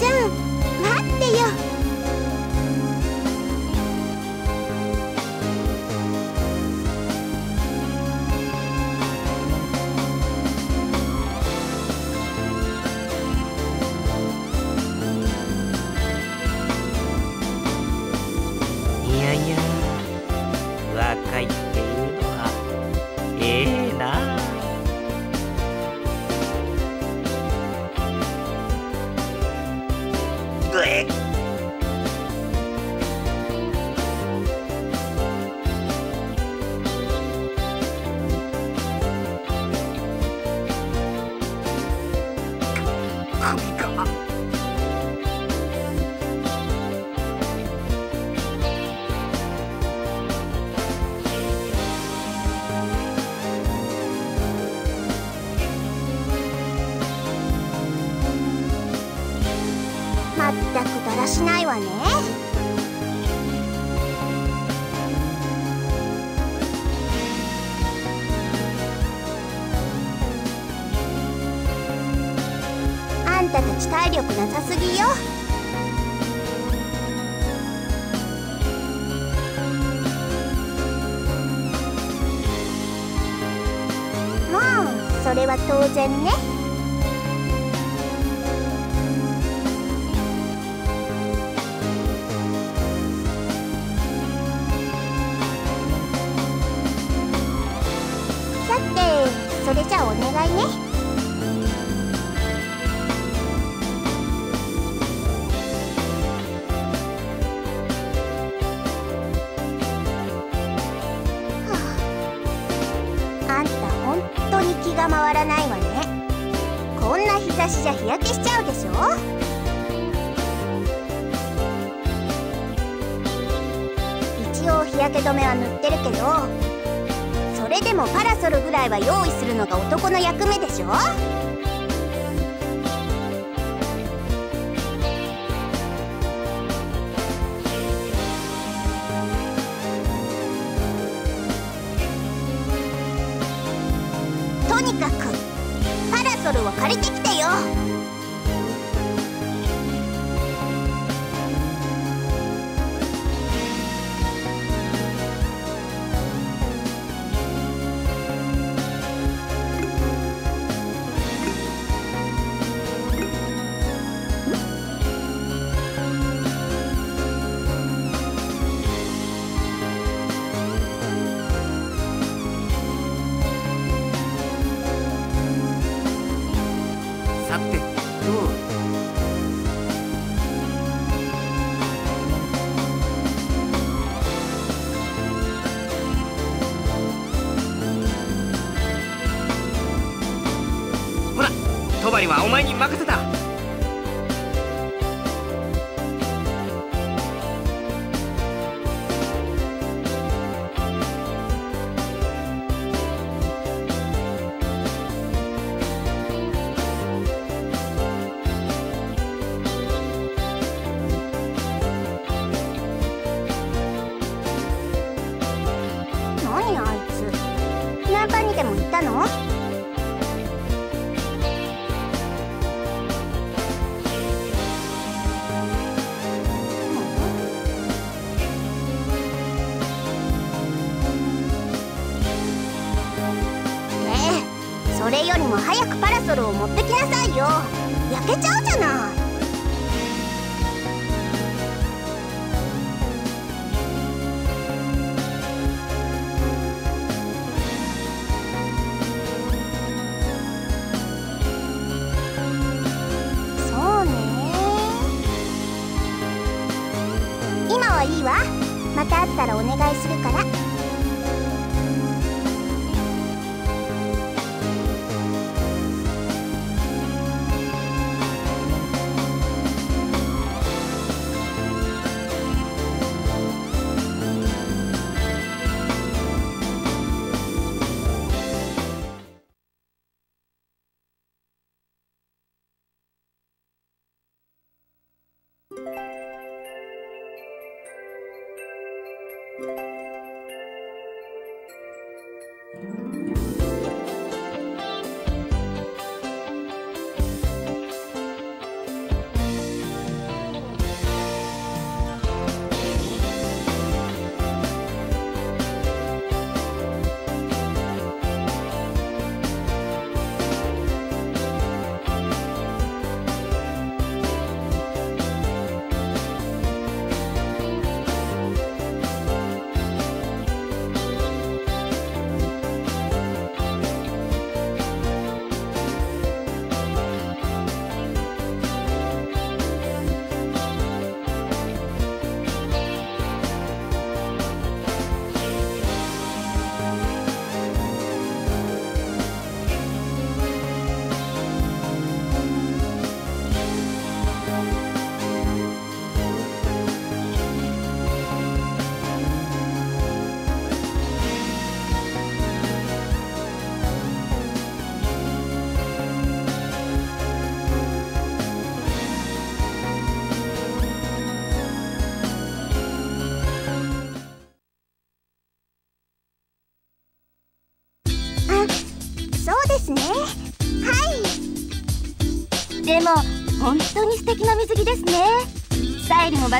jump. れは当然ね。けちゃうじゃない。そうね。今はいいわ。また会ったらお願いするから。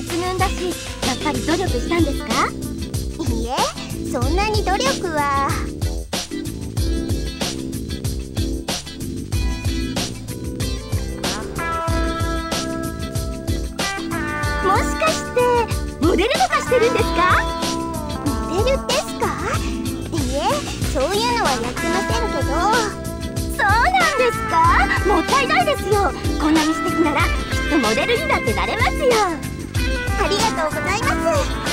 抜群だしやっぱり努力したんですか？いいえそんなに努力は。もしかしてモデルとかしてるんですか？モデルですか？いいえそういうのはやってませんけど。そうなんですか？もったいないですよ。こんなに素敵ならきっとモデルにだってなれますよありがとうございます。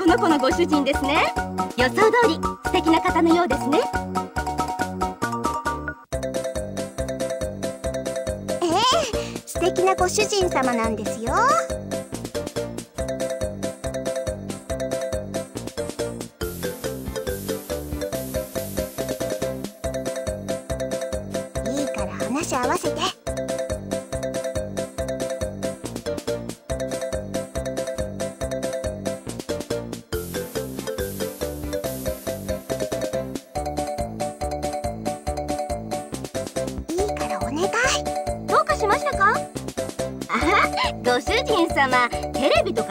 この子のご主人ですね。予想通り素敵な方のようですね。ええ素敵なご主人様なんですよ。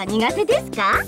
苦手ですか？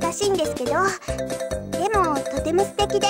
難しいんですけどでもとても素敵で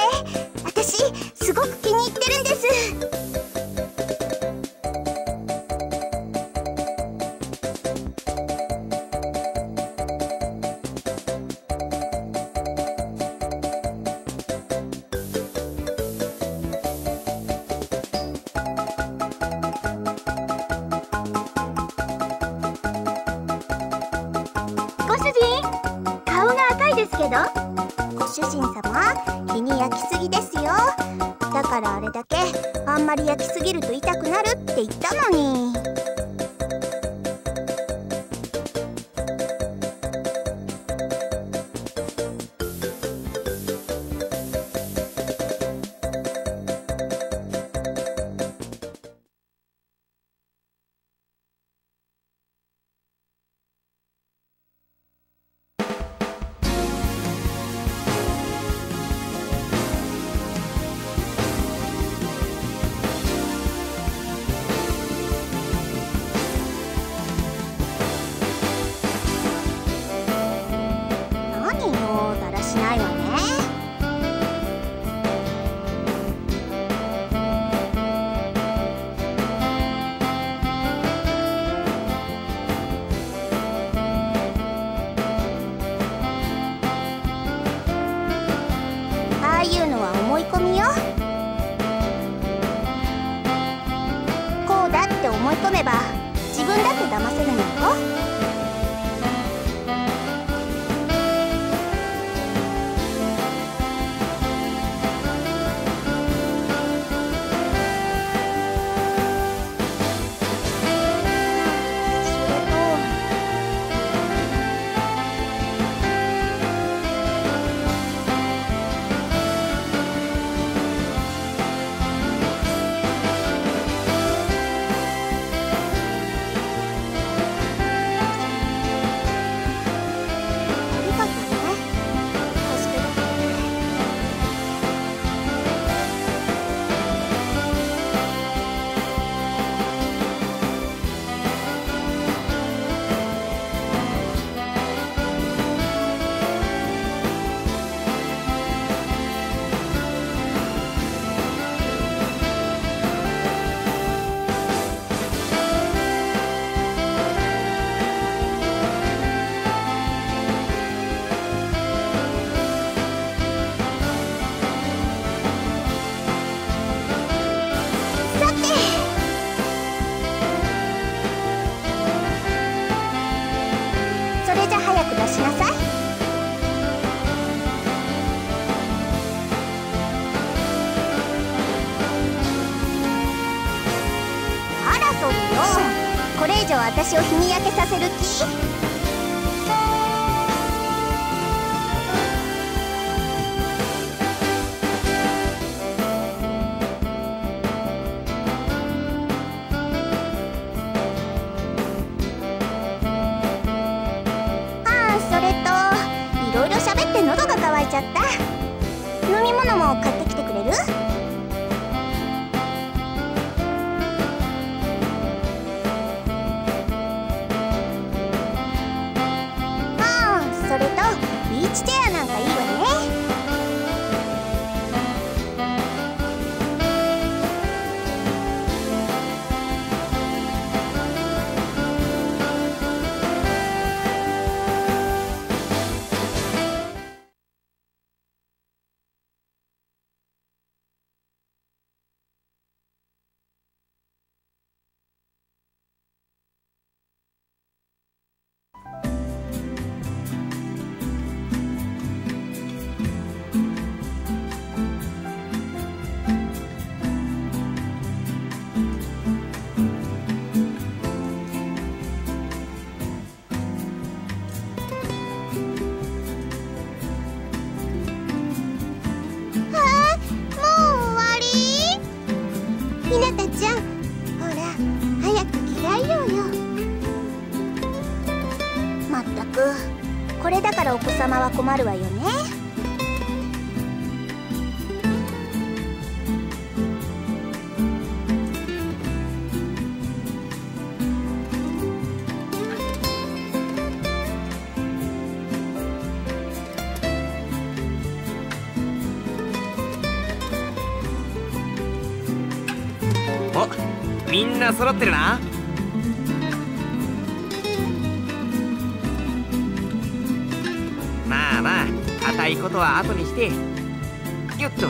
を日に焼けさせる気は困るわよね。みんな揃ってるな。ことは後にしてよっと。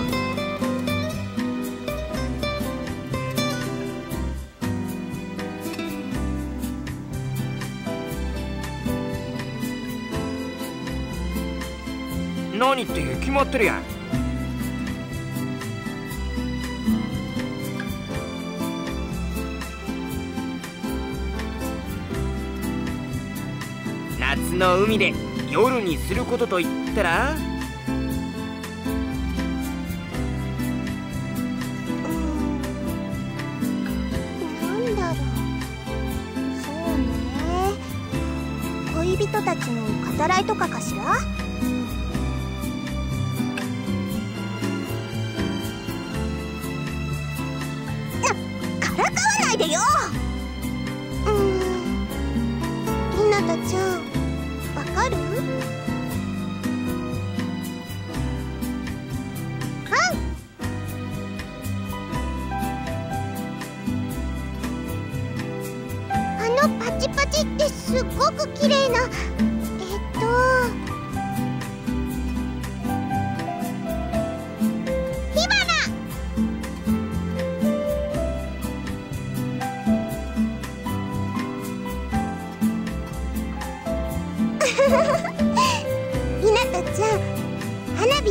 何って決まってるやん。夏の海で夜にすることと言ったら払いとかかしら？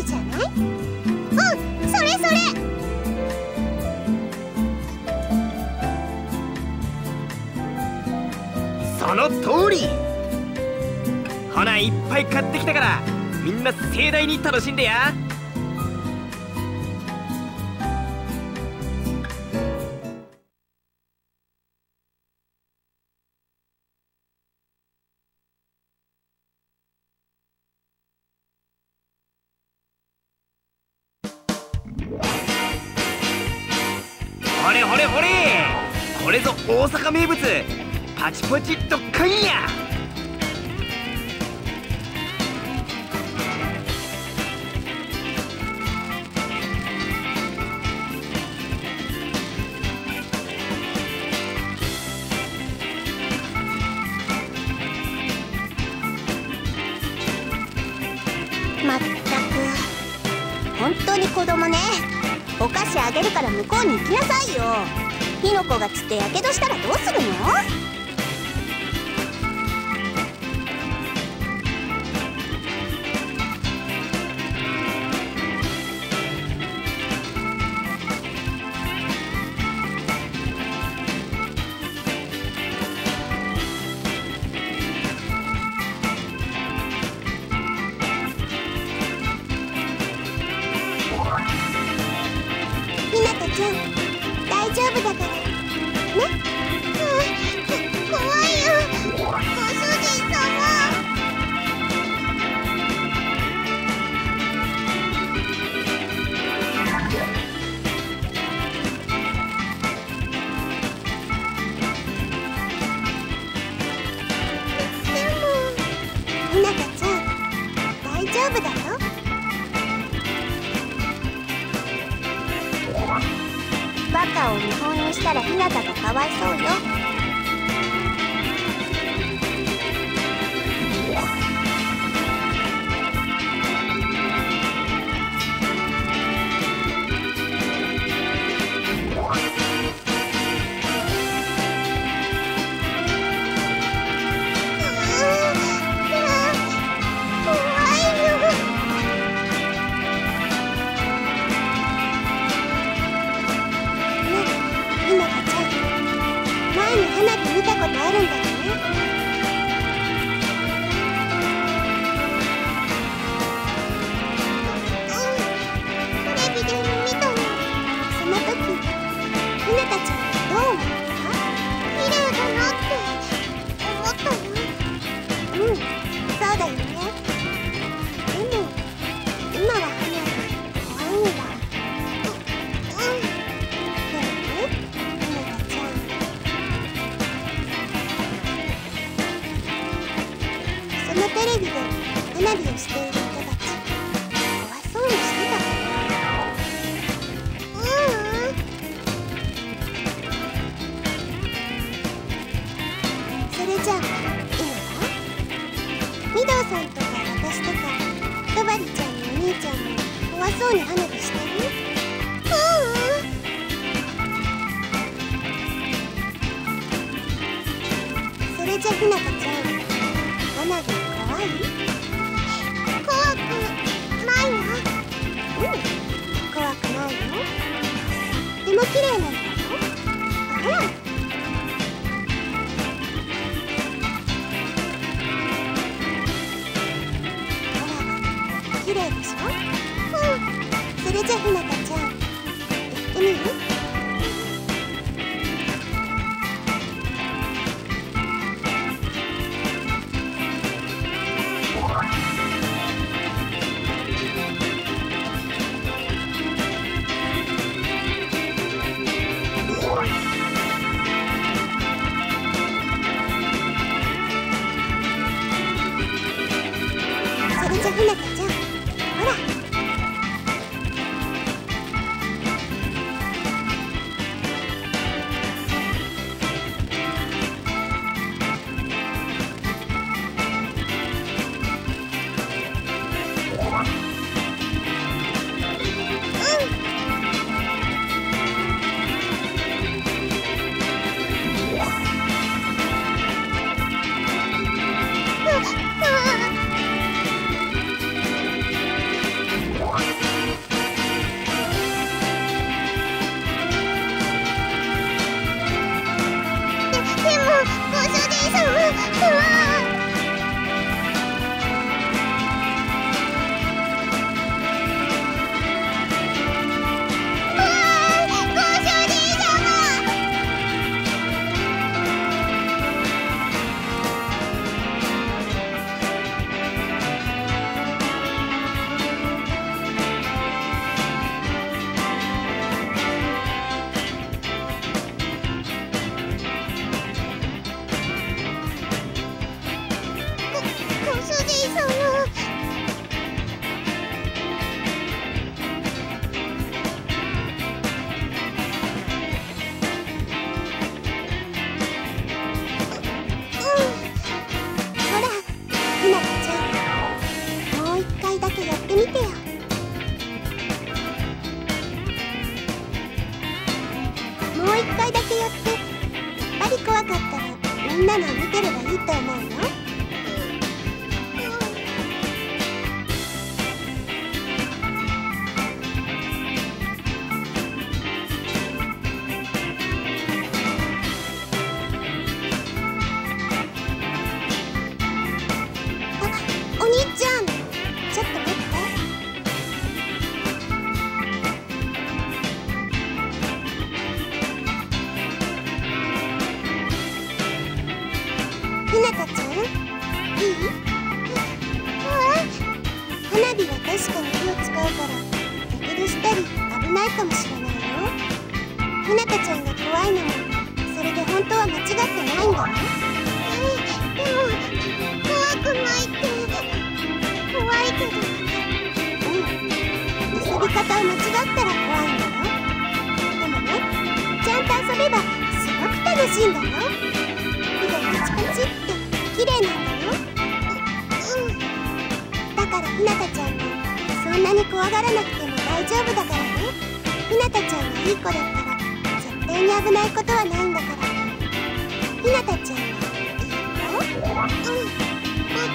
じゃない？うんそれそれ。その通り。ほないっぱい買ってきたからみんな盛大に楽しんでや。Yeah. ないかもしれないよひなたちゃんが怖いのもそれで本当は間違ってないんだねでも怖くないって怖いけどうん。遊び方を間違ったら怖いんだよでもねちゃんと遊べばすごく楽しいんだよ腕カチカチって綺麗なんだようん。だからひなたちゃんにそんなに怖がらなくても大丈夫だから。なたちゃんがいい子だったら絶対に危ないことはないんだから。ひなたちゃんはいい子うん。僕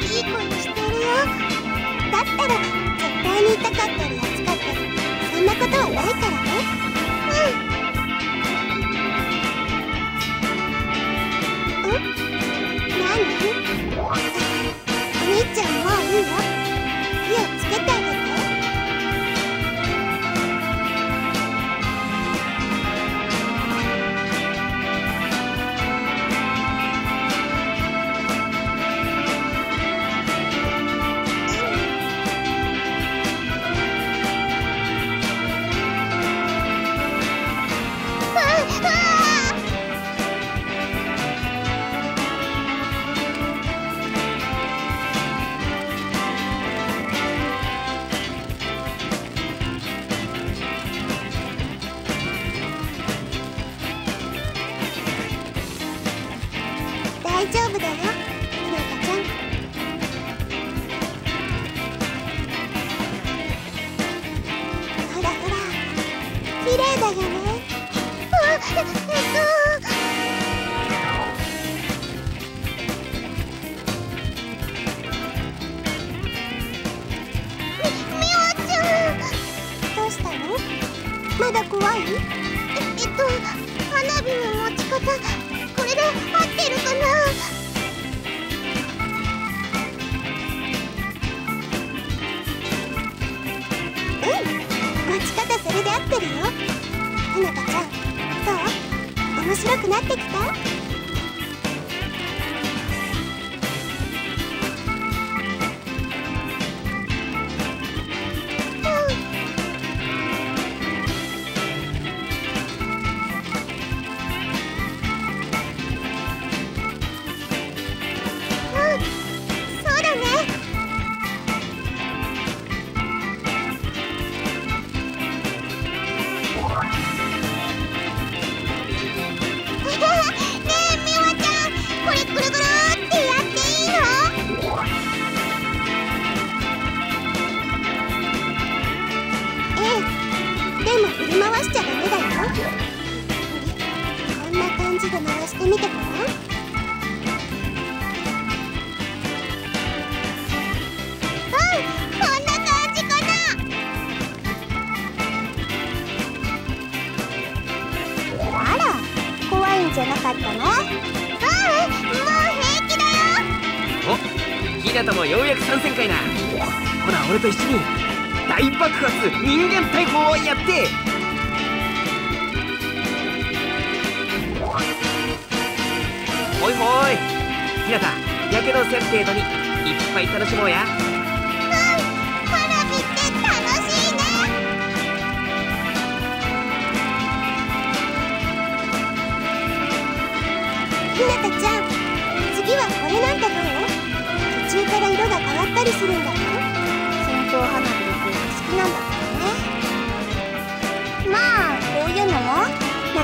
いい子にしてるよ。だったら絶対に痛かったり熱かったりそん。なことはないからねうんお兄ちゃんもういいよ。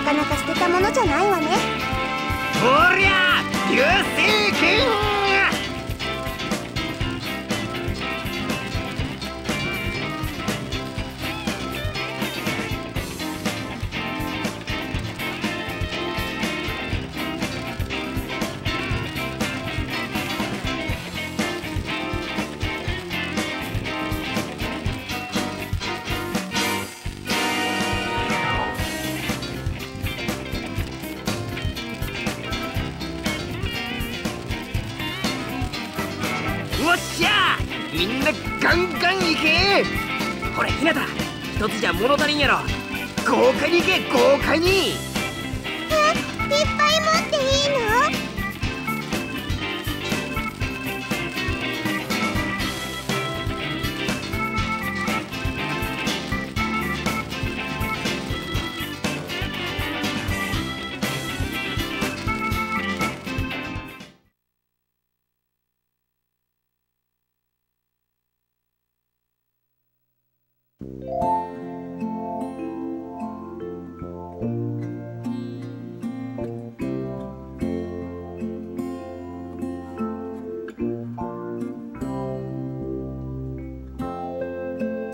かなか捨てたものじゃないわね。ほりゃ流星君物足りんやろ。豪快にいけ豪快に。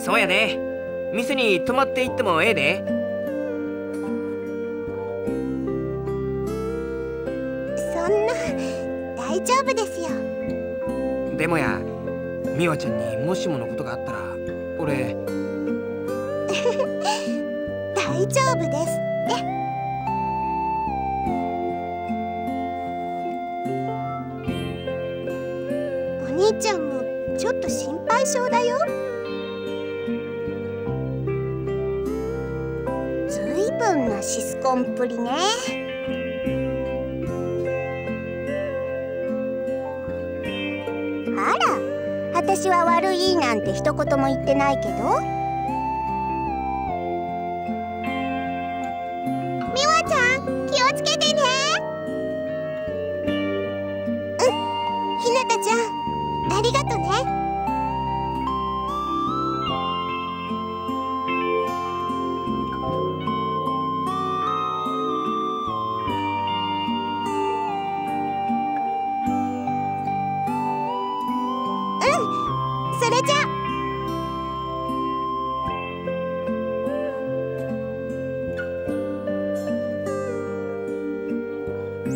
そうやで。店に泊まって行ってもええで。そんな大丈夫ですよ。でもや美和ちゃんにもしものことがあったら俺。大丈夫ですって。お兄ちゃんもちょっと心配性だンプリね。あら私は悪いなんて一言も言ってないけど。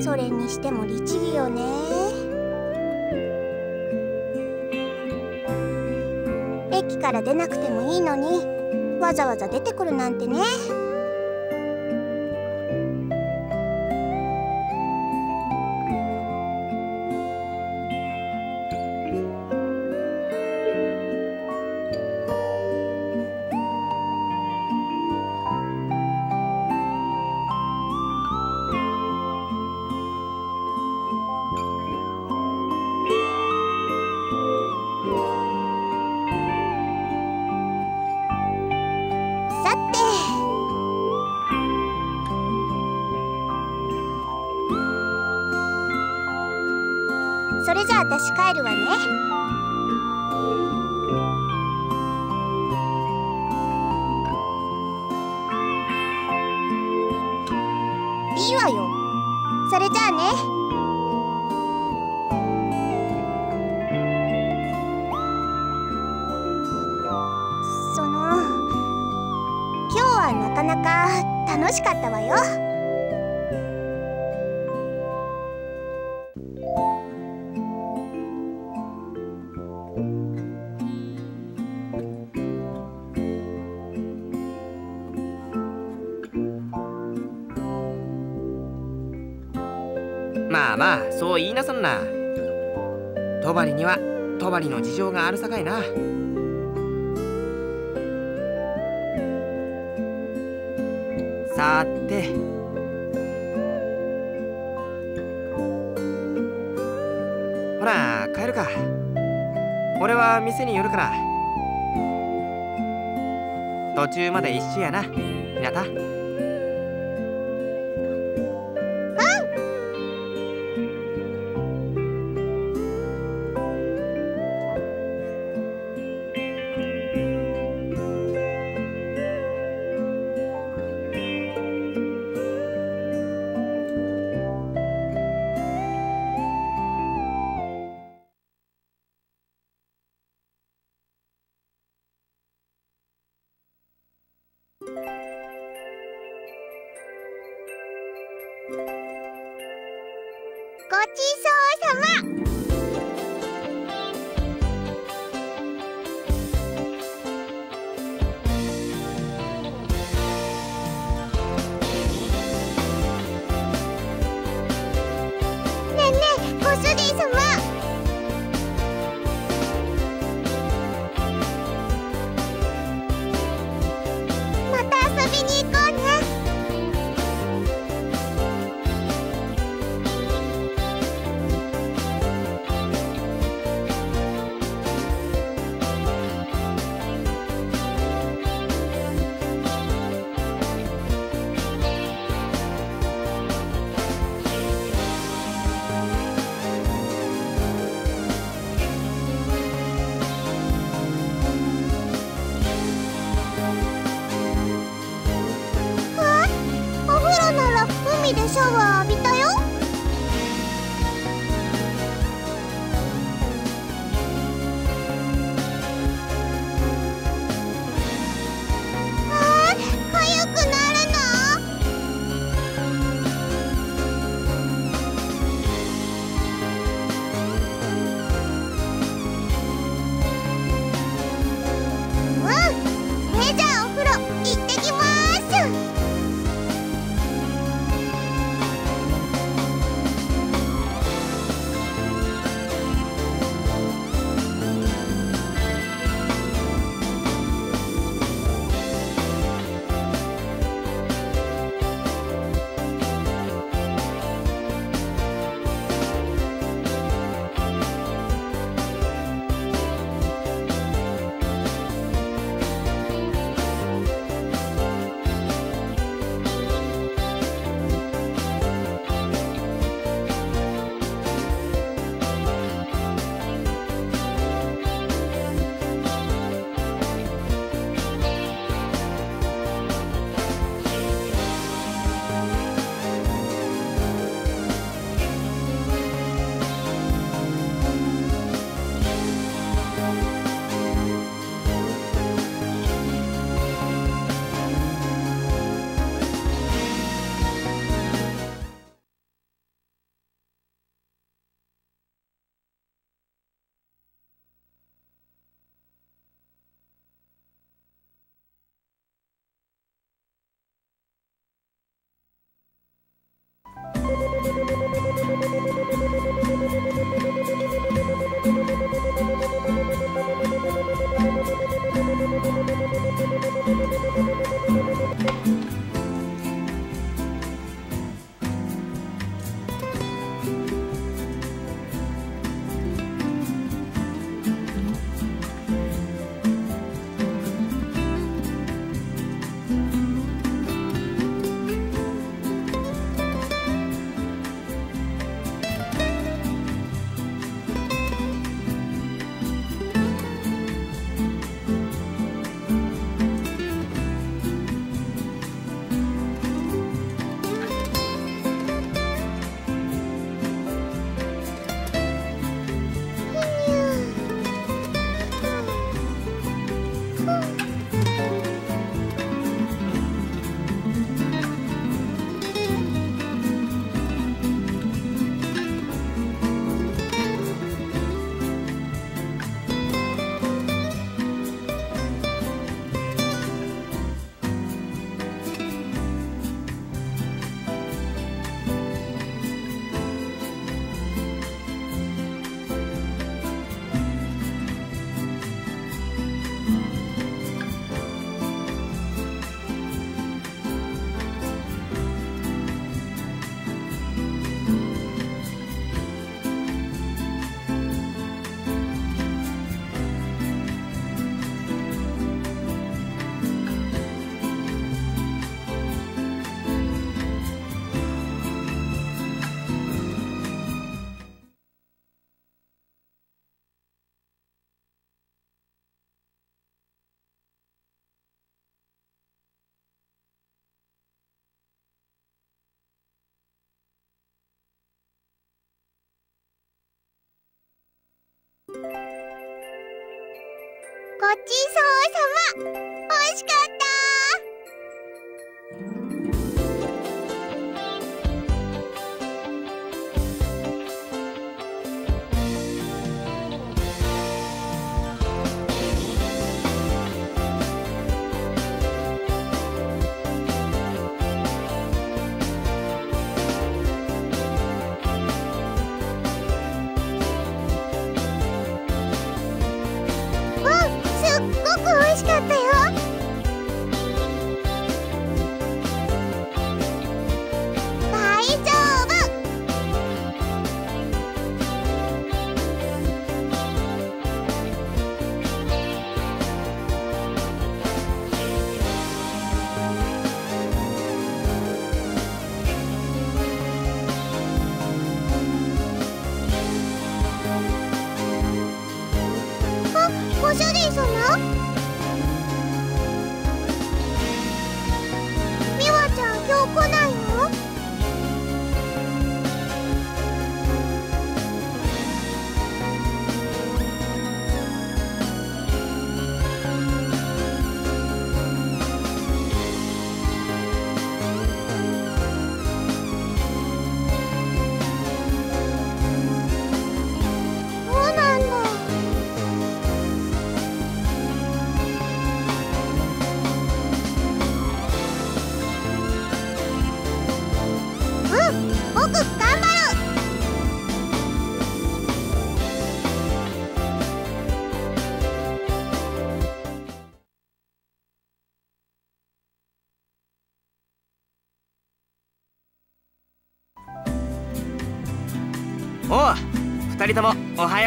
それにしても律儀よね。駅から出なくてもいいのにわざわざ出てくるなんてね。あまあそう言いなさんな。戸張には戸張の事情があるさかいな。さーて。ほら帰るか。俺は店に寄るから。途中まで一緒やな。ひなた。ちそうさま。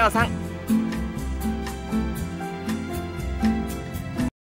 おう